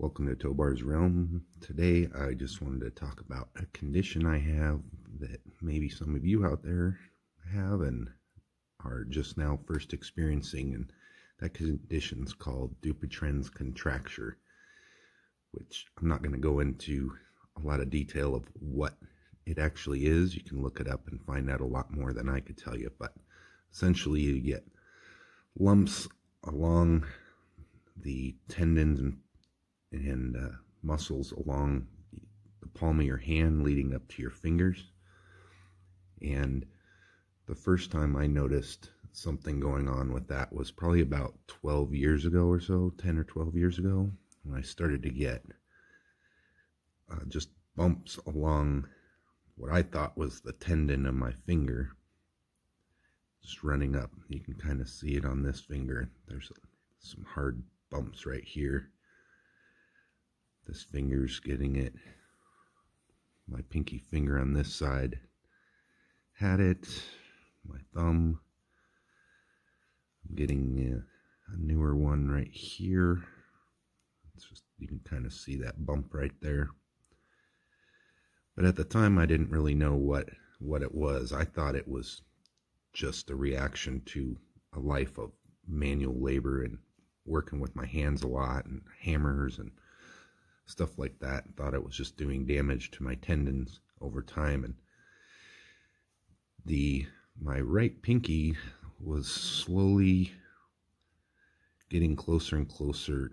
Welcome to ToeBar's Realm. Today I just wanted to talk about a condition I have that maybe some of you out there have and are just now first experiencing and that condition is called Dupuytren's contracture which I'm not going to go into a lot of detail of what it actually is. You can look it up and find out a lot more than I could tell you but essentially you get lumps along the tendons and and uh, muscles along the palm of your hand leading up to your fingers. And the first time I noticed something going on with that was probably about 12 years ago or so, 10 or 12 years ago, when I started to get uh, just bumps along what I thought was the tendon of my finger, just running up. You can kind of see it on this finger. There's some hard bumps right here. This finger's getting it. My pinky finger on this side had it. My thumb. I'm getting a, a newer one right here. It's just you can kind of see that bump right there. But at the time, I didn't really know what what it was. I thought it was just a reaction to a life of manual labor and working with my hands a lot and hammers and stuff like that. Thought it was just doing damage to my tendons over time. And the my right pinky was slowly getting closer and closer,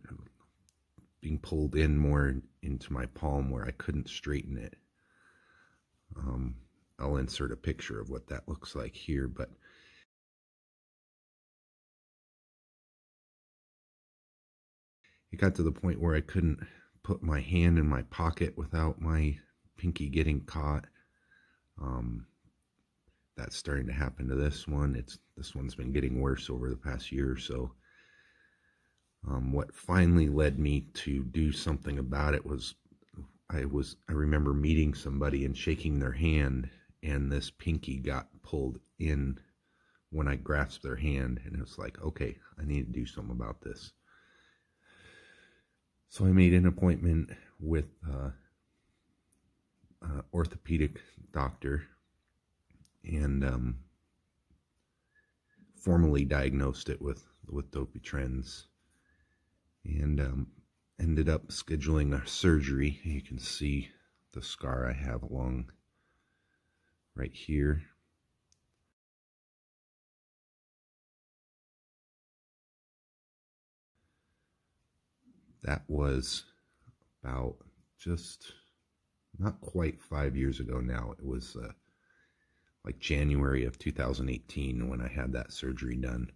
being pulled in more into my palm where I couldn't straighten it. Um, I'll insert a picture of what that looks like here, but it got to the point where I couldn't put my hand in my pocket without my pinky getting caught. Um, that's starting to happen to this one. It's this one's been getting worse over the past year or so. Um, what finally led me to do something about it was I was I remember meeting somebody and shaking their hand and this pinky got pulled in when I grasped their hand and it was like okay I need to do something about this so I made an appointment with uh, uh, orthopedic doctor and um, formally diagnosed it with with Dupuytren's and um, ended up scheduling a surgery. You can see the scar I have along right here. That was about just not quite five years ago now. It was uh, like January of 2018 when I had that surgery done.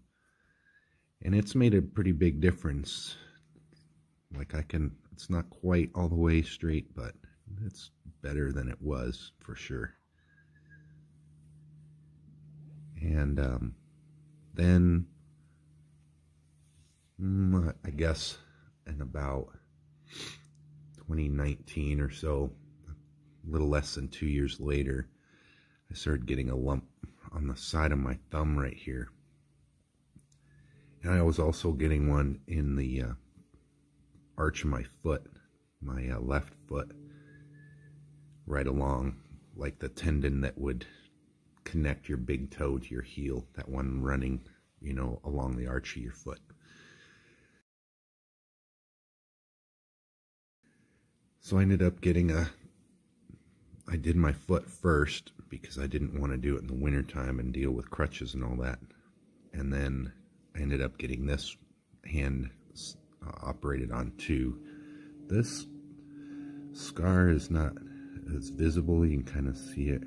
And it's made a pretty big difference. Like I can, it's not quite all the way straight, but it's better than it was for sure. And um, then, mm, I guess in about 2019 or so, a little less than two years later, I started getting a lump on the side of my thumb right here. And I was also getting one in the uh, arch of my foot, my uh, left foot, right along, like the tendon that would connect your big toe to your heel, that one running, you know, along the arch of your foot. So I ended up getting a, I did my foot first because I didn't want to do it in the wintertime and deal with crutches and all that. And then I ended up getting this hand uh, operated on too. This scar is not as visible. You can kind of see it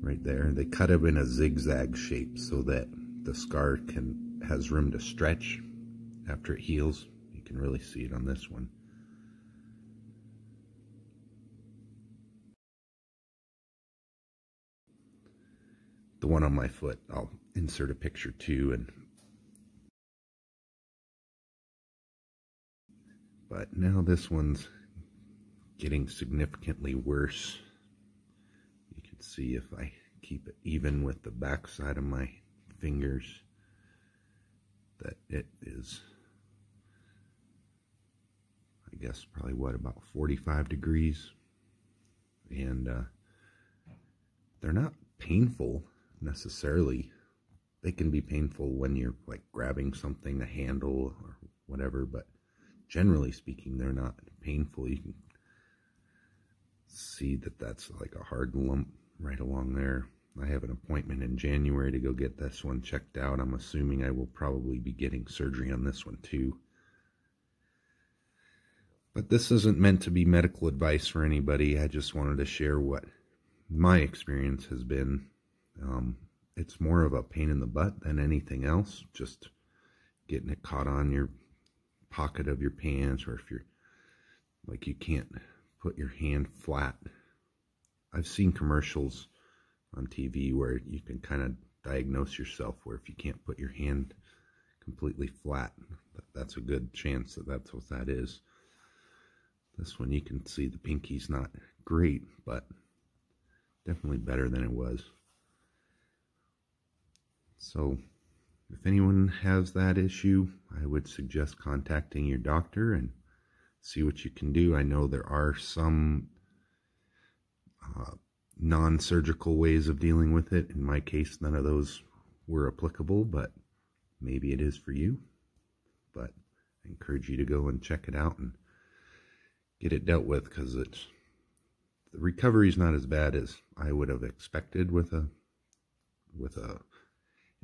right there. They cut it in a zigzag shape so that the scar can has room to stretch after it heals. You can really see it on this one. The one on my foot. I'll insert a picture too and but now this one's getting significantly worse. You can see if I keep it even with the back side of my fingers that it is I guess probably what about 45 degrees and uh, they're not painful necessarily they can be painful when you're like grabbing something a handle or whatever but generally speaking they're not painful you can see that that's like a hard lump right along there I have an appointment in January to go get this one checked out. I'm assuming I will probably be getting surgery on this one too. But this isn't meant to be medical advice for anybody. I just wanted to share what my experience has been. Um, it's more of a pain in the butt than anything else. Just getting it caught on your pocket of your pants or if you're like you can't put your hand flat. I've seen commercials on TV where you can kind of diagnose yourself where if you can't put your hand completely flat, that's a good chance that that's what that is. This one you can see the pinky's not great, but definitely better than it was. So if anyone has that issue, I would suggest contacting your doctor and see what you can do. I know there are some uh, non-surgical ways of dealing with it. In my case, none of those were applicable, but maybe it is for you. But I encourage you to go and check it out and get it dealt with because it's the recovery is not as bad as I would have expected with a with a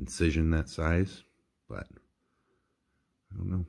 incision that size, but I don't know.